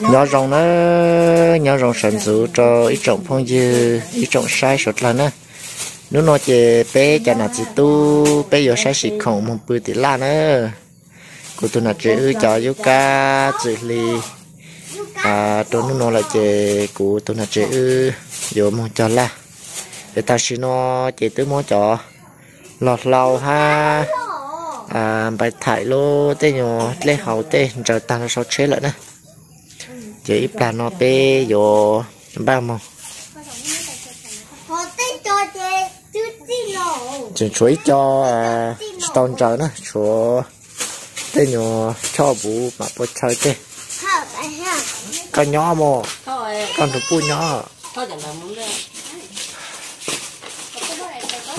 nhỏ rồng nó, nhỏ rồng sản dụ cho ít trọng phong dư, ít trọng sai sốt là nữa nếu nó chỉ bé cho nó chỉ tu, bé giờ sai chỉ khổng một bữa thì la nữa cô tôi là chữ cho yêu ca chữ li à tôi nó nó là chỉ cô tôi là chữ giờ mong cho la. Để ta xin nó chỉ tới mong cho. Lọt lâu ha à bài thải lô tê nhỏ lê hậu tê ta nó sao chế lại nè chỉ ít là nó bê vô ba mong chỉ chuối cho à stone trời nữa chúa tê nhỏ cho bù mà bố chơi tê con nhỏ mò con thủ bu nhỏ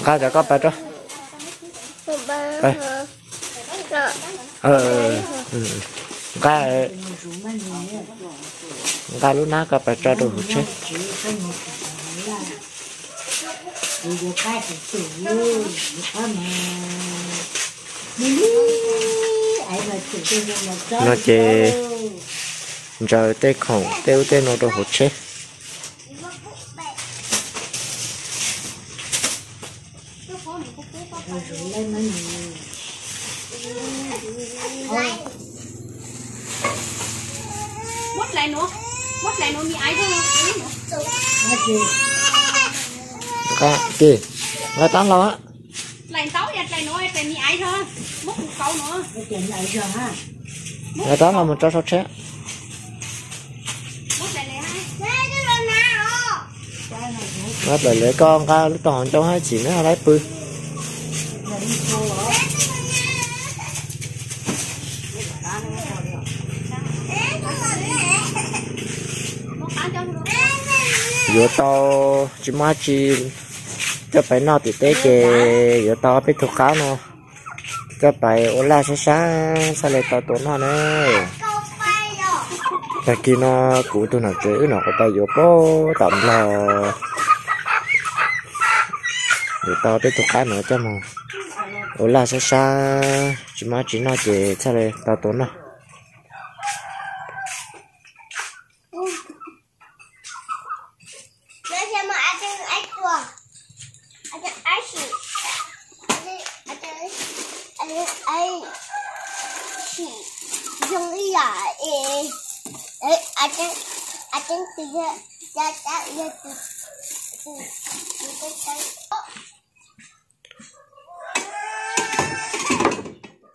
cái đó có phải đó Ê ờ cái cái lúc nào có phải cho đồ hụt chết nó chê giờ tê khổng tê tê nó đồ hụt chết mất lại nữa. Mất lại nữa như ai thôi. Cái kì nó tán lo. Á lại tấu vậy lại nữa lại như ai thôi. Mất một câu nữa. Nó tán là một cho sao chết lại lại nó lại lấy con ca lúc còn trong hai chị nó lấy bự vừa to chỉ mà chỉ cho phải nó thì tế chè vừa to biết thuộc khá nó. Cho phải ô la sáng sáng, sao lại tao tốn nó nè tại khi nó cụ tôi nào chữ nó có tay vô có tầm là vừa to biết thuộc khá nữa cho mà. Ô la sáng sáng, chỉ mà chỉ nó chè, sao lại tao tốn nó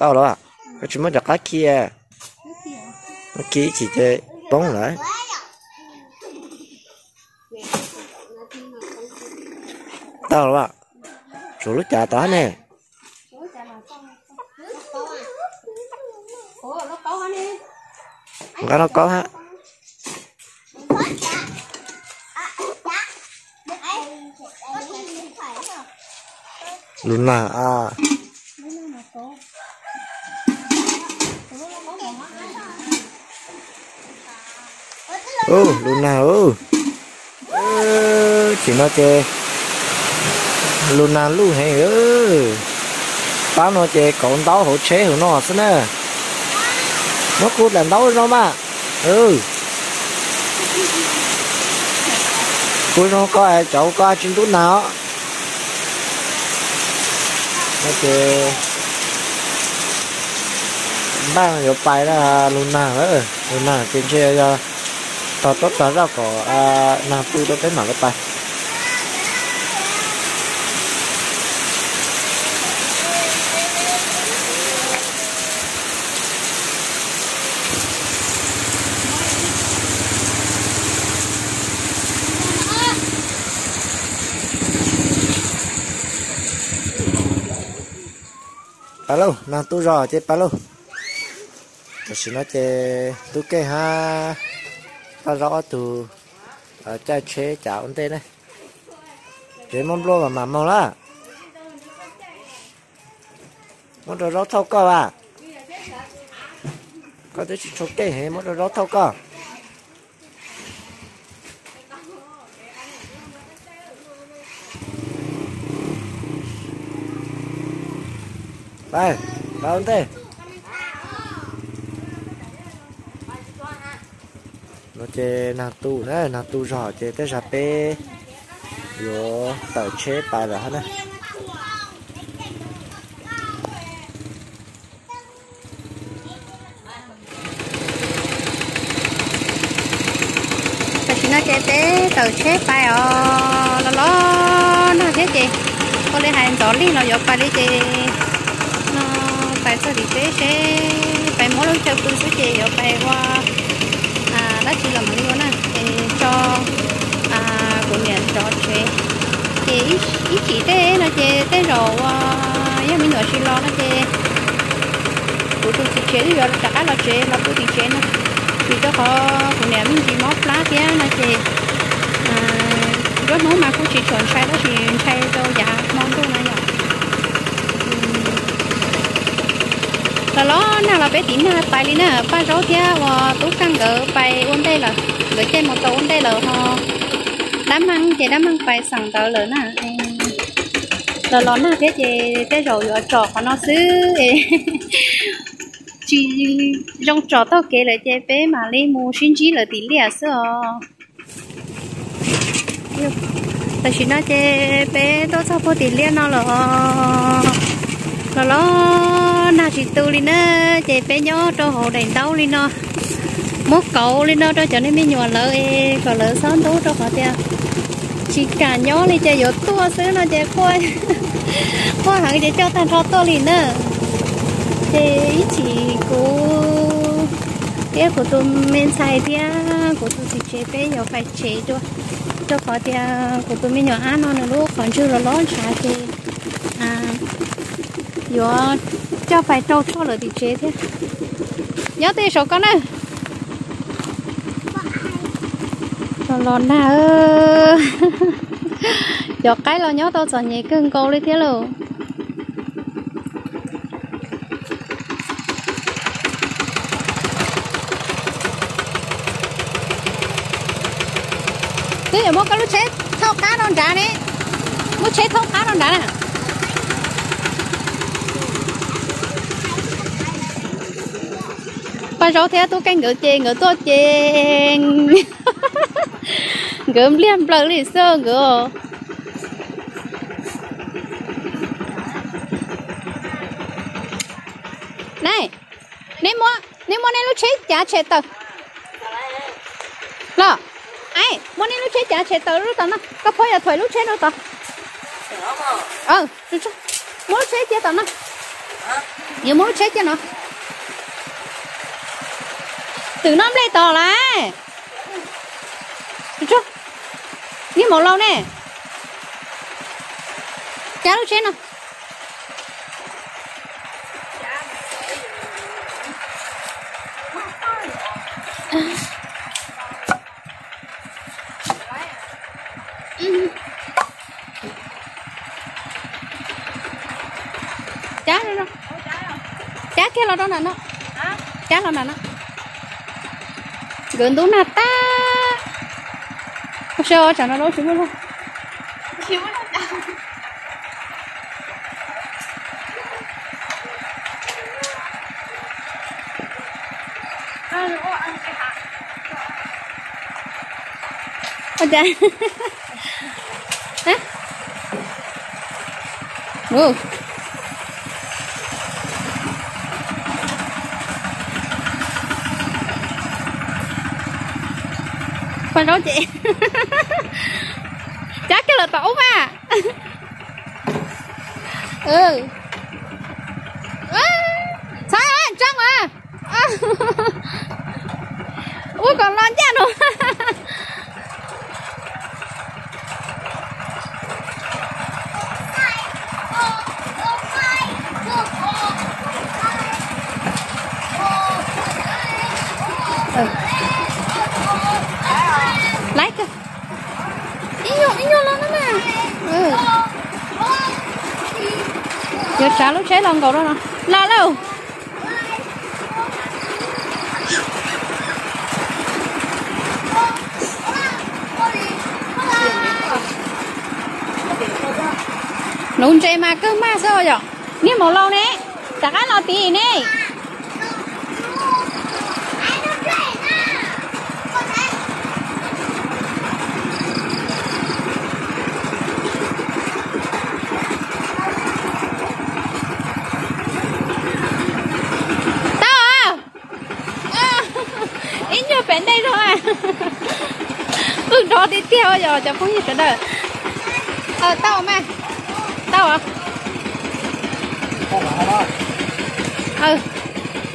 tao rồi à? Cái chúng mới đặt cái kia. Cái kia chỉ để bóng lại. Tao rồi à? Lúc trả tao nè. Hả cái nó có ha à. Ừ, ô Luna nào ừ. chỉ nó chê. Luna nào luôn hay ừ. ơ tao nó chê còn tao hỗ chế của nó xin nè. Nó cút làm tao nó mà. Ừ. Cuối nó có ai, cháu có ai trên tút nào? Nó chê. Ba người bài là Luna nào nữa luôn nào trên xe cho ờ tao tốt tao ra có nam tư tôi tôi cái mà cái bài Alo, nào tu rò chơi palo Tôi xin nói chơi tôi kê ha. Ta rõ từ ờ, ở chế chảo ông tên này. Chế mong lô mà mà mong lá. Mong đồ rõ thâu cơ à. Có thể chụp cái hệ mong đồ rõ thâu cơ. Đây, bao ông tên. Chế nà tu nữa nà tu rõ chế tới ra pe yo tàu chế bài rồi hết á. Nó chế té tờ chế bài ở lo lo nó thế chị có lẽ hai gió đi nó gió bài đi chị nó bài sao đi chế chế bài mỗi lúc chơi cũng chị gió bài qua là một điều nè cho à của nhà cho chế thì ít ít chỉ thế nó chế thế rồi à mình nói chỉ lo nó chế của tôi chỉ chế rồi cả là chế là tôi chỉ chế nữa thì cho họ, của nè mình chỉ móc lá kia nó chế à rất muốn mà cũng chỉ chuẩn sai đó thì sai đâu dạ món đâu này nhở. Là nó nào là bé tín là bài lý nè ba rau kia và tú căng gỡ bài ôn đây là gửi trên một tàu ôn đây là họ ờ, đám ăn chị đám ăn bài sẵn tờ lớn nè. Là nó nè thế chị thế rồi ở trò của nó xứ. Chỉ trong trò tao kể lại chị bé mà lấy mua xin chỉ là tỷ lệ sợ ta chỉ nói chị bé tôi sao có tí lẻ nó là là ờ. nó nào thì tu đi nữa chơi bé nhỏ cho hồ đèn tàu đi nó. Mốt cậu đi nó cho cho nên mới nhỏ lỡ e, còn lỡ sáng tú cho họ tiền chỉ cả nhỏ lên chơi vô tua xứ nó chơi khoai khoai hàng để cho thằng thọ tôi đi nữa thế chỉ cố cái của tôi men xài thì của tôi thì chế bé nhỏ phải chế cho cho có thì của tôi mới nhỏ ăn nó nữa còn chưa là lót xài thì à giờ cho phải trâu thô rồi thì chế thế. Nhớ tê số con ơi. Rồi lon nà ơ giờ cái là nhớ tao sợ nhẹ cưng cô đi thế luôn. Cái gì mua cái lúc chết thâu cá non trả nè mua chết thâu cá non trả nè ba rau thế tôi canh ngựa chê ngựa tôi chê ngựa liêm bờ lì sơ ngựa này nếu mua nếu mua này lúc chết giá chết tờ. Lo ai muốn đi lúc chế trả chế tờ lúc tao nó có phải là thời lúc chế đâu tao. Ờ muốn lúc chế chế tao nó nhiều muốn lúc chế chế nó từ năm đây tao lại chế đi một lâu nè. Trả lúc chế nào. Chá đó đâu. Chá cái lo đó nè nó. Chá lo nè nó gần đúng nè ta. Sao chẳng nó đâu chúng nó Ôi trời Hả? Ồ Con rau chị Chắc cái là tổ mà Ừ. À, Sao anh trong à, à. Ui còn lon cha nữa Ừ. giờ trả lúc cháy lần cầu đó nè la đâu nôn chè mà cơm mà sao vậy nếu màu lâu nè. Chả cái lo tí nè. Ừ đó đi theo giờ cho không gì nữa ờ tao mẹ? Tao à ừ.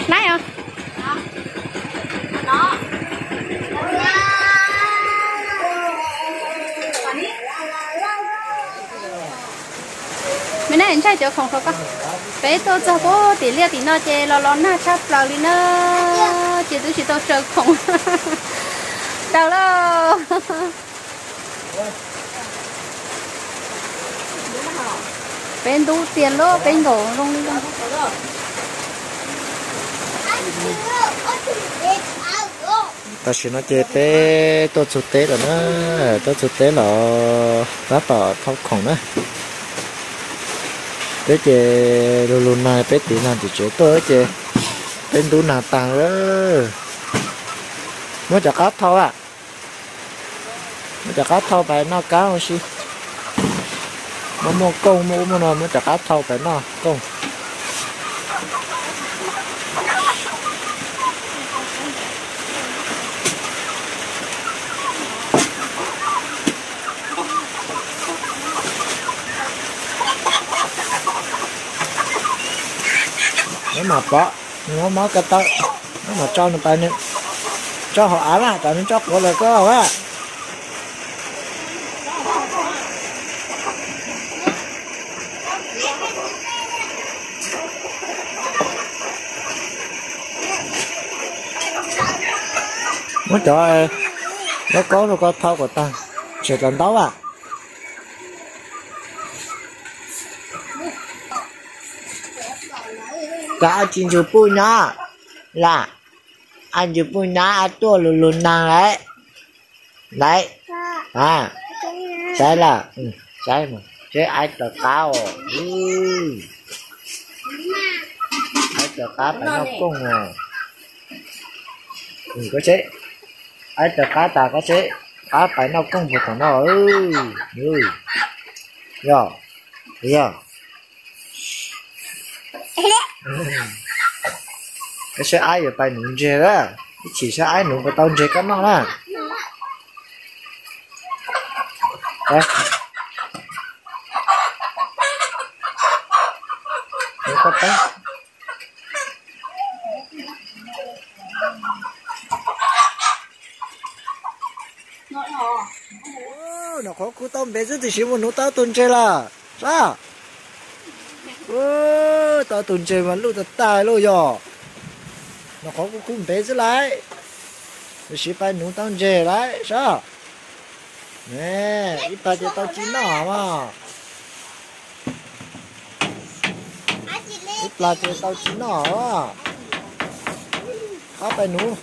Nãy à mình này chạy chỗ không thôi con bé tôi cho bố tỷ lệ tỷ nó chơi lo lo na chắp vào đi nó chỉ tôi chỉ tôi chờ không. Đâu lo. bên đủ tiền lo bên đổ luôn đi. Con ta chỉ nói chơi bé tôi chụp tế rồi nó tôi chụp tế là rất là thâu khổng đó. Bé chơi luôn luôn này bé tí nào thì chơi tôi chơi. Bên đủ nào tàng đó. Mới chả cá thâu à mới chặt cá thâu phải nó cá không xí? Mà mua công mua mua nó mới chả cá thâu phải nó công nếu mà bỏ nó mới cái tao, nếu mà cho nó tay nữa cho họ ăn à tại nó cho của là có á. Nó cho nó có nó có thâu của ta. Sẽ lần đó à. Cả anh chinh chụp bùi nó là anh chụp bùi nó à tua lùn lùn nàng đấy. Đấy. À. Sai là ừ, sai mà. Chế ai tờ cao ừ. ai tờ cá phải nó công à ừ có chế ai tờ cá ta có chế cá phải nó công vụ của nó ừ ừ yo yo cái xe ai ở bài nướng chè đó? Chỉ xe ai nướng vào tàu chè cắm nó là đây Để có tay Có cú tôm bé rất thì xíu một nút tao tuần chè là sao ô tao tuần chè mà lúc tao tài luôn rồi nó có cú cú bé rất lại nó chỉ phải nút tao chè lại sao nè ít ta cho tao chín nó mà ít là cho tao chín nó mà cá phải nú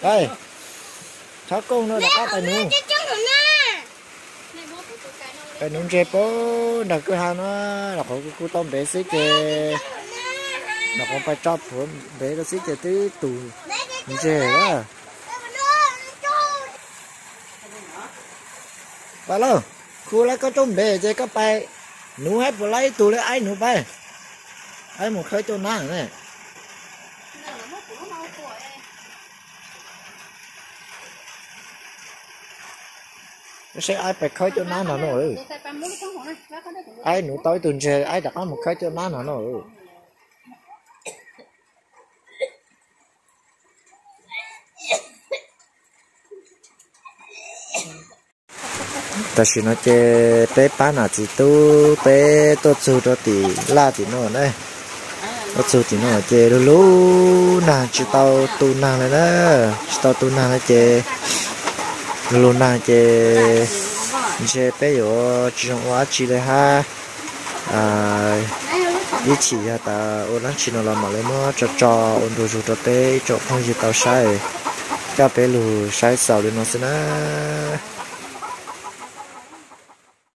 đây cháu công nó đã cá phải nú cái nung chè bố đặc cái hàng nó là có cái tôm bé xí chè nó có phải chop của bé nó xí chè tới tủ chè đó bà lô khu lấy có tôm bé chè có bay. Nú hết vừa lấy tủ lấy ai nú bay. Ai một khơi cho nàng này sẽ ai phải khơi cho nàng nào nữa ai nụ tối tuần chè ai đặt một khơi cho nàng nào nữa ta chỉ nói chè bé bán là chỉ tu bé tôi chú cho thì la thì nó này nó chú thì nó chè lú lú chỉ tao tu nàng này đó chỉ tao tu nàng này chè luôn là chế chế bé yo chỉ trong quá chỉ là ha. À ý chỉ ha ta, ô lắng chỉ nó làm mà lấy nó cho cho, ôn đồ cho cho bé cho không gì tao sai. Cho bé lù sai sầu lên nó xin á.